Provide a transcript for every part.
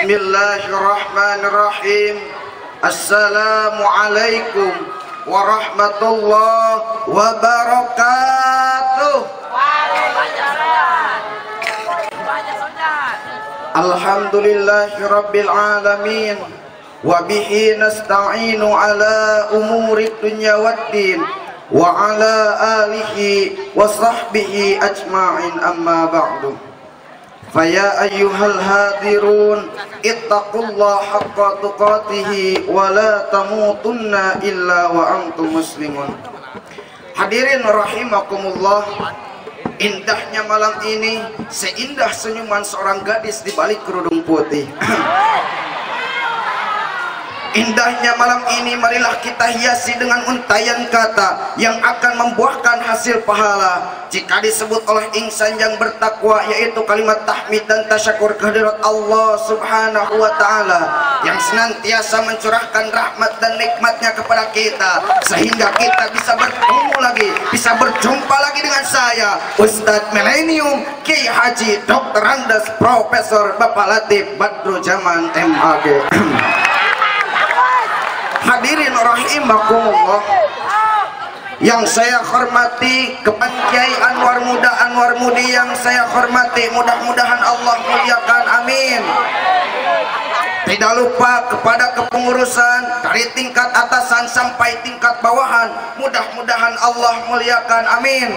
Bismillahirrahmanirrahim. Assalamualaikum warahmatullahi wabarakatuh. Alhamdulillahi rabbil alamin. Wa bihi nasta'inu ala umuri dunya waddin wa ala alihi wa sahbihi ajma'in amma ba'du فيا أيها الهادرون اتقوا الله حق تقاته ولا تموتن إلا وأنتم مسلمون Hadirin rahimakumullah Indahnya malam ini Seindah senyuman seorang gadis di balik kerudung putih Indahnya malam ini marilah kita hiasi dengan untayan kata yang akan membuahkan hasil pahala. Jika disebut oleh insan yang bertakwa yaitu kalimat tahmid dan tasyakur kehadirat Allah Subhanahu wa taala yang senantiasa mencurahkan rahmat dan nikmatnya kepada kita sehingga kita bisa bertemu lagi, bisa berjumpa lagi dengan saya Ustadz Millennium Kiai Haji Dr. Andes Profesor Bapak Latif Badru Jaman MAG. Hadirin rahimakumullah yang saya hormati Kiai Anwar Muda Anwar Mudi yang saya hormati. Mudah-mudahan Allah muliakan amin. Tidak lupa kepada kepengurusan dari tingkat atasan sampai tingkat bawahan mudah-mudahan Allah muliakan amin.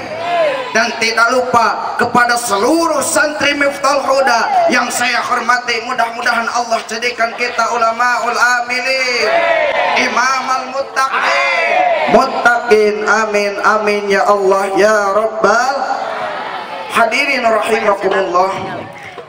Dan tidak lupa kepada seluruh santri Miftah Huda yang saya hormati mudah-mudahan Allah jadikan kita ulama ul amilin muttaqin amin amin ya Allah ya rabbal hadirin rahimakumullah.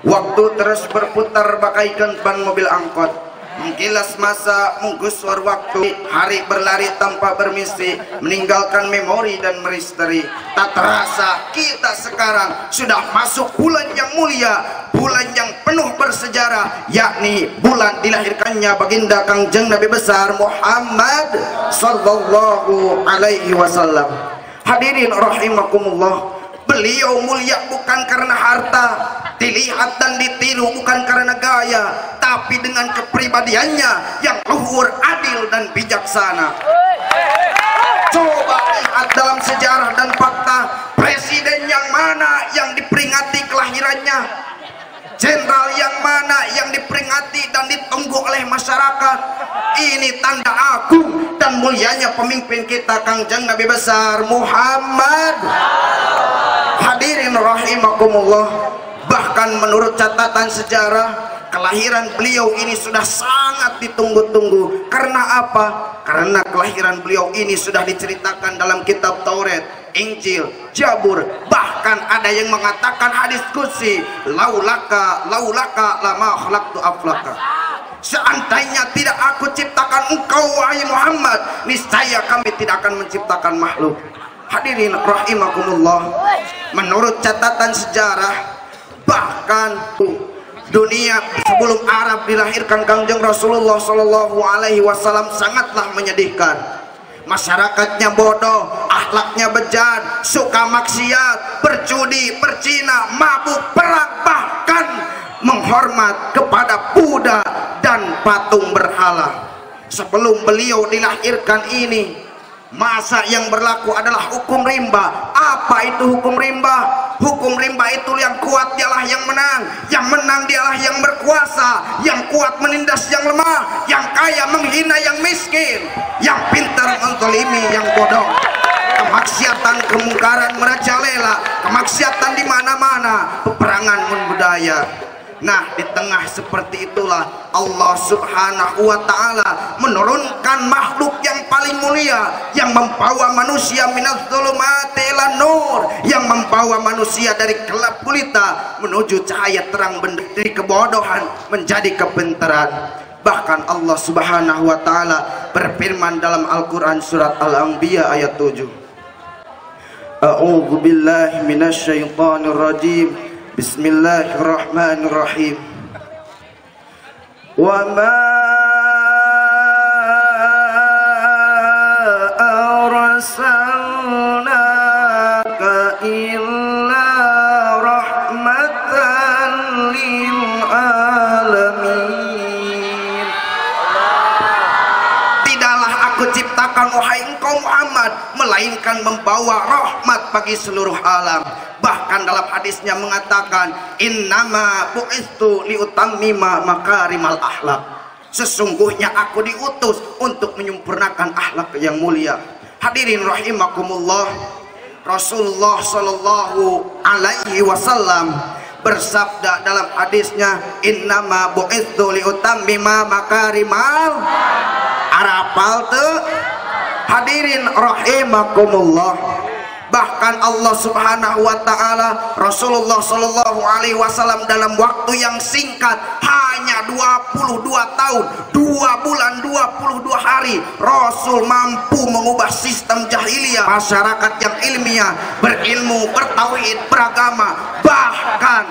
Waktu terus berputar bagaikan ban mobil angkot. Mengkilas masa menggusur waktu. Hari berlari tanpa bermisi meninggalkan memori dan misteri tak terasa kita sekarang sudah masuk bulan yang mulia bulan yang penuh bersejarah yakni bulan dilahirkannya baginda kangjeng Nabi besar Muhammad sallallahu alaihi wasallam. Hadirin rahimakumullah beliau mulia bukan karena harta dilihat dan ditiru bukan karena gaya tapi dengan kepribadiannya yang luhur adil dan bijaksana. Coba lihat dalam sejarah dan fakta presiden yang mana yang diperingati kelahirannya diperingati dan ditunggu oleh masyarakat. Ini tanda agung dan mulianya pemimpin kita Kangjeng Nabi besar Muhammad. Hadirin rahimakumullah bahkan menurut catatan sejarah kelahiran beliau ini sudah sangat ditunggu-tunggu. Karena apa? karena kelahiran beliau ini sudah diceritakan dalam kitab Taurat Injil, Jabur, bahkan ada yang mengatakan hadis kursi laulaka laulaka lama khalaqtu aflaka. Seandainya tidak aku ciptakan engkau wahai Muhammad niscaya kami tidak akan menciptakan makhluk. Hadirin rahimakumullah. Menurut catatan sejarah bahkan dunia sebelum Arab dilahirkan Kangjeng Rasulullah Shallallahu Alaihi Wasallam sangatlah menyedihkan. Masyarakatnya bodoh akhlaknya bejat suka maksiat berjudi bercina mabuk perang bahkan menghormat kepada Buddha dan patung berhala. Sebelum beliau dilahirkan ini masa yang berlaku adalah hukum rimba. Apa itu hukum rimba? Hukum rimba itu yang kuat dialah yang menang. Yang yang kuat menindas yang lemah yang kaya menghina yang miskin yang pintar mentolimi yang bodoh. Kemaksiatan kemungkaran merajalela kemaksiatan di mana-mana peperangan budaya Nah, di tengah seperti itulah Allah Subhanahu wa taala menurunkan makhluk yang paling mulia yang membawa manusia minaz zulumati nur, yang membawa manusia dari gelap gulita menuju cahaya terang dari kebodohan menjadi kebenaran. Bahkan Allah Subhanahu wa taala berfirman dalam Al-Qur'an surat Al-Anbiya ayat 7. A'udzu billahi minasyaitonir rajim. Bismillahirrahmanirrahim. Wa ma arsalnaka illa rahmatan lil alamin. Tidaklah aku ciptakan wahai engkau Muhammad melainkan membawa rahmat bagi seluruh alam bahkan dalam hadisnya mengatakan innama bu'istu liutammima makarimal akhlak sesungguhnya aku diutus untuk menyempurnakan akhlak yang mulia. Hadirin rahimakumullah Rasulullah sallallahu alaihi wasallam bersabda dalam hadisnya innama bu'itsu liutammima makarimal arapal tu hadirin rahimakumullah bahkan Allah Subhanahu wa taala Rasulullah sallallahu alaihi wasallam dalam waktu yang singkat hanya 22 tahun 2 bulan 22 hari Rasul mampu mengubah sistem jahiliyah. Masyarakat yang ilmiah berilmu bertauhid beragama bahkan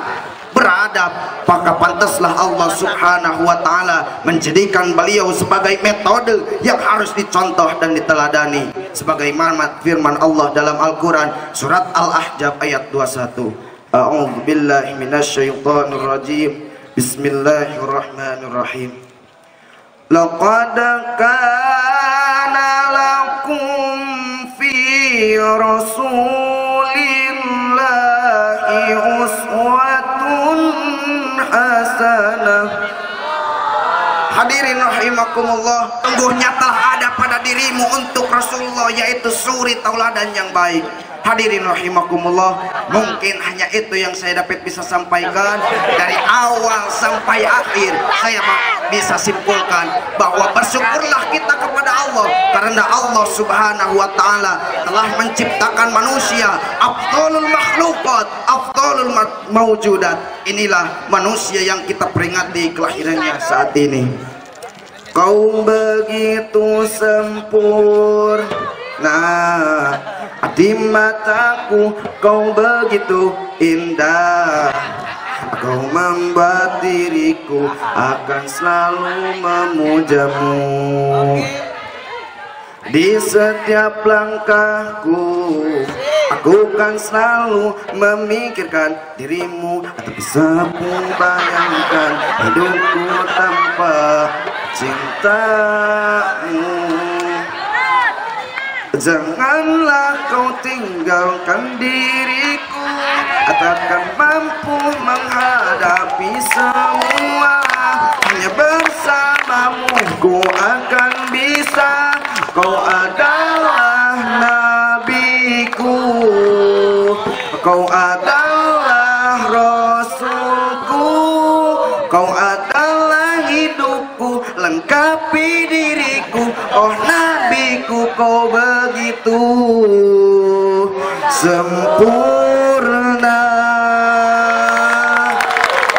beradab maka pantaslah Allah subhanahu wa ta'ala menjadikan beliau sebagai metode yang harus dicontoh dan diteladani sebagaimana firman Allah dalam Al-Quran surat Al-Ahzab ayat 21 A'udzu billahi minasyaitonir rajim Bismillahirrahmanirrahim. Laqad kana lakum fi rasulillahi Hadirin rahimakumullah Sungguhnya telah ada pada dirimu untuk Rasulullah Yaitu suri tauladan yang baik. Hadirin rahimakumullah Mungkin hanya itu yang saya dapat bisa sampaikan Dari awal sampai akhir. Saya bisa simpulkan Bahwa bersyukurlah kita kepada Allah Karena Allah subhanahu wa ta'ala Telah menciptakan manusia Afdolul makhlukat Afdolul mawjudat. Inilah manusia yang kita peringati kelahirannya saat ini Kau begitu sempurna di mataku kau begitu indah. Kau membuat diriku akan selalu memujamu. Di setiap langkahku Aku kan selalu memikirkan dirimu. Atau bisa bayangkan hidupku tanpa cintamu. Janganlah kau tinggalkan diriku. Takkan mampu menghadapi semua. Hanya bersamamu ku akan bisa. Kau adalah nabiku. Kau adalah rasulku. Kau adalah hidupku Lengkapi diriku Oh nabiku kau begitu sempurna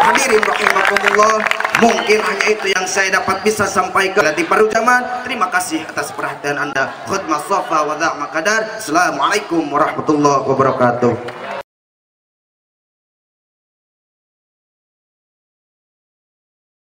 Hadirin rahimakumullah Mungkin hanya itu yang saya dapat bisa sampaikan paru zaman. Terima kasih atas perhatian Anda. Khutmah sofa wa Assalamualaikum warahmatullahi wabarakatuh.